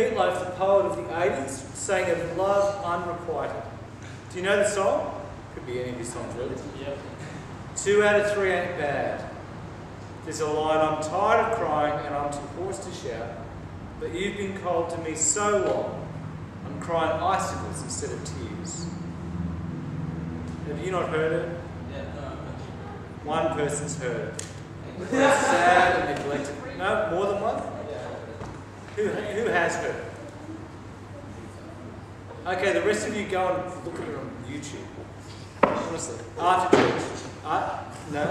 Meatloaf, the poet of the 80s, sang of love unrequited. Do you know the song? Could be any of his songs, really. Yep. Two out of three ain't bad. There's a line, I'm tired of crying and I'm too hoarse to shout, but you've been cold to me so long, I'm crying icicles instead of tears. Have you not heard it? Yeah, no, One person's heard it. Sad and neglected. No, more than one? Who, who has her? Okay, the rest of you go and look at her on YouTube. Honestly. After church. Uh, no?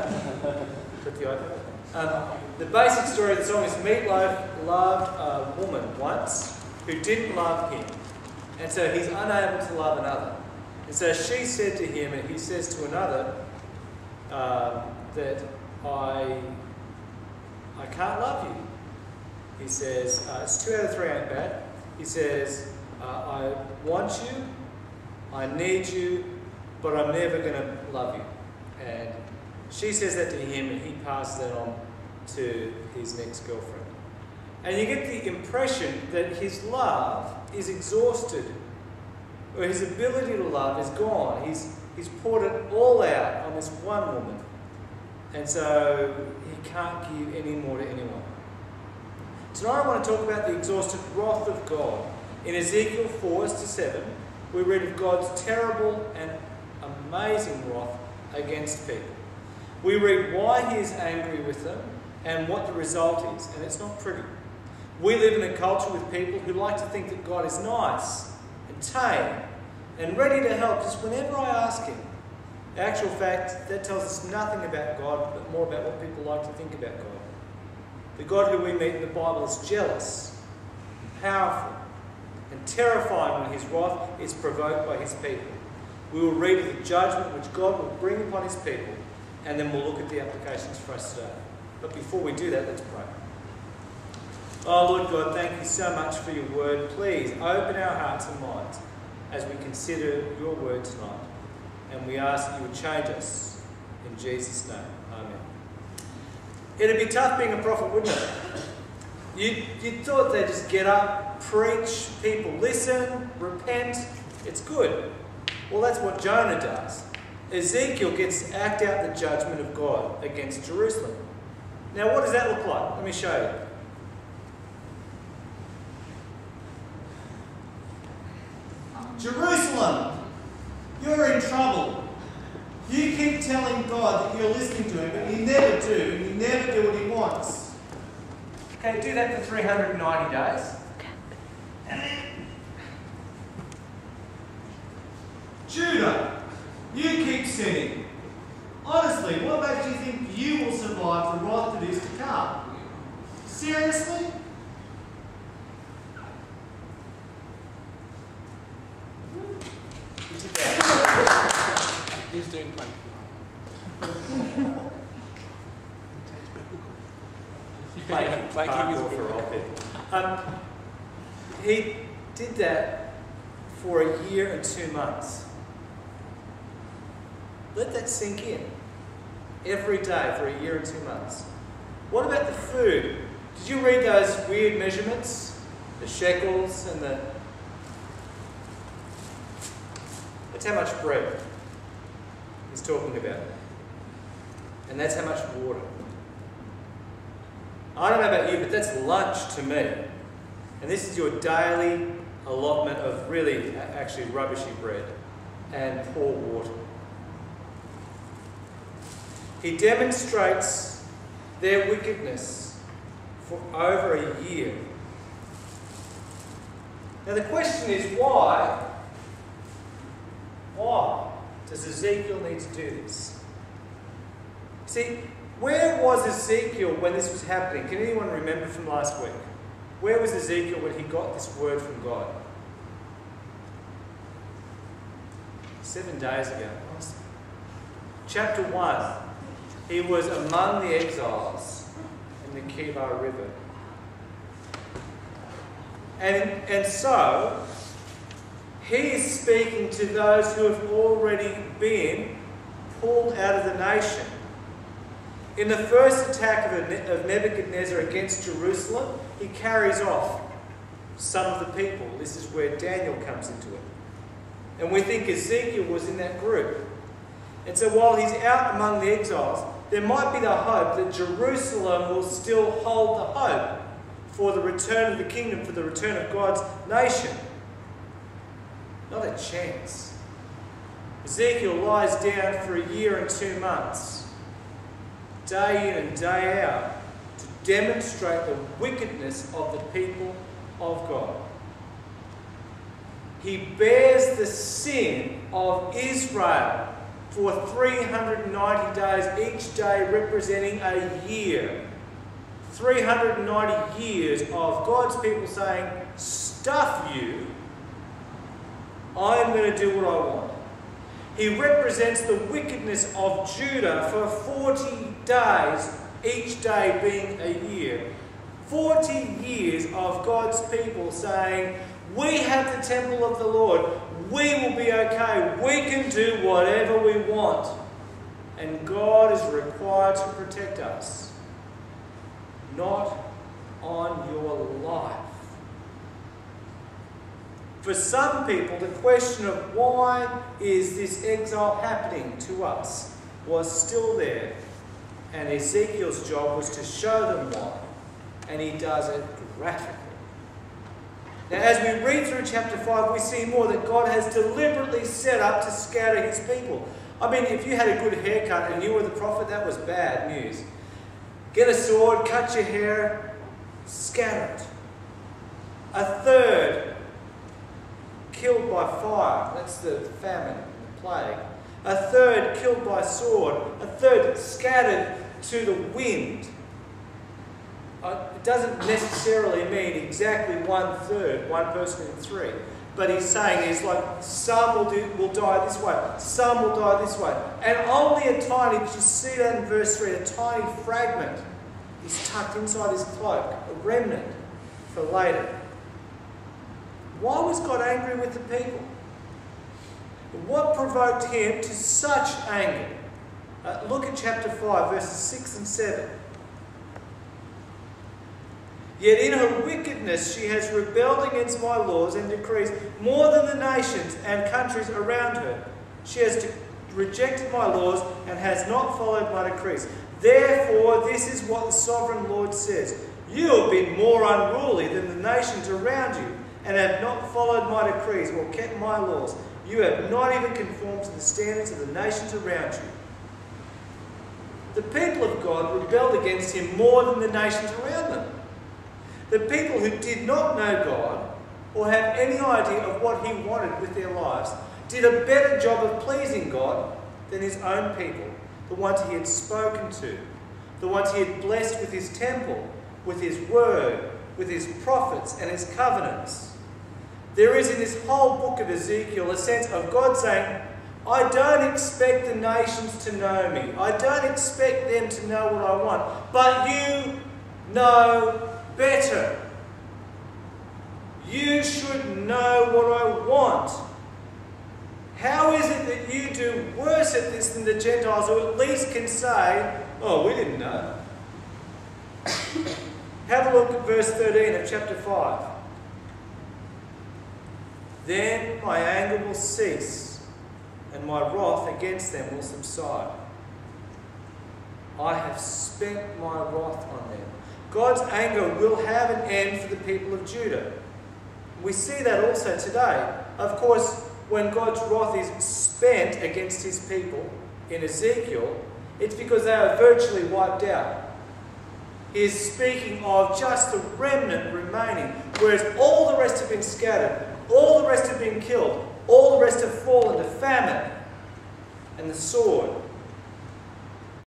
Put the iPad. Um, the basic story of the song is Meatloaf loved a woman once who didn't love him. And so he's unable to love another. And so she said to him, and he says to another, um, that I, I can't love you. He says, uh, it's two out of three ain't bad. He says, uh, I want you, I need you, but I'm never going to love you. And she says that to him, and he passes that on to his next girlfriend. And you get the impression that his love is exhausted, or his ability to love is gone. He's, he's poured it all out on this one woman. And so he can't give any more to anyone. Tonight I want to talk about the exhausted wrath of God. In Ezekiel 4 to 7, we read of God's terrible and amazing wrath against people. We read why he is angry with them and what the result is, and it's not pretty. We live in a culture with people who like to think that God is nice and tame and ready to help just whenever I ask him. In actual fact, that tells us nothing about God, but more about what people like to think about God. The God who we meet in the Bible is jealous, powerful, and terrifying when his wrath is provoked by his people. We will read of the judgment which God will bring upon his people, and then we'll look at the applications for us today. But before we do that, let's pray. Oh, Lord God, thank you so much for your word. Please open our hearts and minds as we consider your word tonight. And we ask that you would change us. In Jesus' name, Amen. It'd be tough being a prophet, wouldn't it? You, you thought they'd just get up, preach, people listen, repent. It's good. Well, that's what Jonah does. Ezekiel gets to act out the judgment of God against Jerusalem. Now, what does that look like? Let me show you. Jerusalem, you're in trouble. You keep telling God that you're listening to Him, but you never do, and you never do what He wants. Okay, do that for 390 days. And then, Judah, you keep sinning. Honestly, what makes you think you will survive the wrath that is to come? Seriously? You did that. He's doing fine. Like, he was- for people. Um, he did that for a year and two months. Let that sink in. Every day for a year and two months. What about the food? Did you read those weird measurements? The shekels and the. That's how much bread he's talking about. And that's how much water. I don't know about you, but that's lunch to me. And this is your daily allotment of really actually rubbishy bread and poor water. He demonstrates their wickedness for over a year. Now the question is why? Why does Ezekiel need to do this? See, where was Ezekiel when this was happening? Can anyone remember from last week? Where was Ezekiel when he got this word from God? Seven days ago. Chapter 1. He was among the exiles in the Kebar River. And, and so, he is speaking to those who have already been pulled out of the nation. In the first attack of Nebuchadnezzar against Jerusalem, he carries off some of the people. This is where Daniel comes into it. And we think Ezekiel was in that group. And so while he's out among the exiles, there might be the hope that Jerusalem will still hold the hope for the return of the kingdom, for the return of God's nation. Not a chance. Ezekiel lies down for a year and two months, day in and day out, to demonstrate the wickedness of the people of God. He bears the sin of Israel for 390 days, each day representing a year. 390 years of God's people saying, Stuff you, I'm going to do what I want. He represents the wickedness of Judah for 40 days, each day being a year. 40 years of God's people saying, We have the temple of the Lord. We will be okay. We can do whatever we want. And God is required to protect us. Not on your life. For some people, the question of why is this exile happening to us was still there. And Ezekiel's job was to show them why and he does it graphically. Now, as we read through chapter 5, we see more that God has deliberately set up to scatter his people. I mean, if you had a good haircut and you were the prophet, that was bad news. Get a sword, cut your hair, scatter it. A third killed by fire. That's the famine, and the plague. A third killed by sword. A third scattered to the wind. Uh, it doesn't necessarily mean exactly one third, one person in three. But he's saying is like some will, do, will die this way, some will die this way. And only a tiny, you see that in verse 3, a tiny fragment is tucked inside his cloak, a remnant for later. Why was God angry with the people? What provoked him to such anger? Uh, look at chapter 5, verses 6 and 7. Yet in her wickedness she has rebelled against my laws and decrees more than the nations and countries around her. She has rejected my laws and has not followed my decrees. Therefore, this is what the sovereign Lord says You have been more unruly than the nations around you and have not followed my decrees or kept my laws. You have not even conformed to the standards of the nations around you. The people of God rebelled against him more than the nations around them. The people who did not know God or have any idea of what He wanted with their lives did a better job of pleasing God than His own people, the ones He had spoken to, the ones He had blessed with His temple, with His word, with His prophets and His covenants. There is in this whole book of Ezekiel a sense of God saying, I don't expect the nations to know me. I don't expect them to know what I want. But you know better. You should know what I want. How is it that you do worse at this than the Gentiles, or at least can say, Oh, we didn't know? Have a look at verse 13 of chapter 5. Then my anger will cease, and my wrath against them will subside. I have spent my wrath on them. God's anger will have an end for the people of Judah. We see that also today. Of course, when God's wrath is spent against his people in Ezekiel, it's because they are virtually wiped out. Is speaking of just the remnant remaining, whereas all the rest have been scattered, all the rest have been killed, all the rest have fallen to famine and the sword.